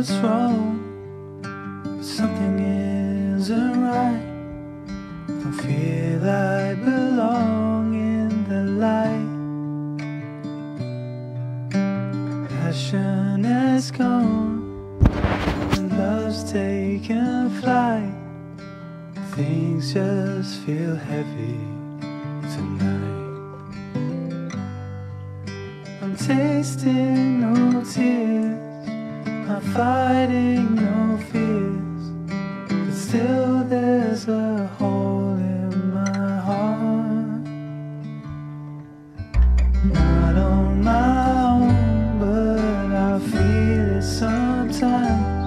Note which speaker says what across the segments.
Speaker 1: what's wrong, something isn't right. Don't feel I belong in the light. Passion has gone, and love's taken flight. Things just feel heavy tonight. I'm tasting no tears, Fighting no fears, but still there's a hole in my heart. Not on my own, but I feel it sometimes.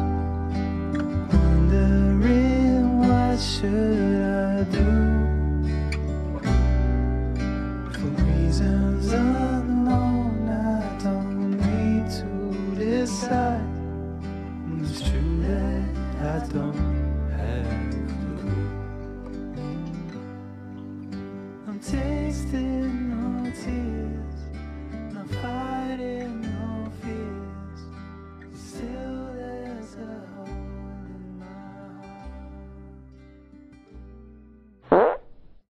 Speaker 1: Wondering what should I do for reasons unknown. I don't need to decide don't have a clue. I'm tasting.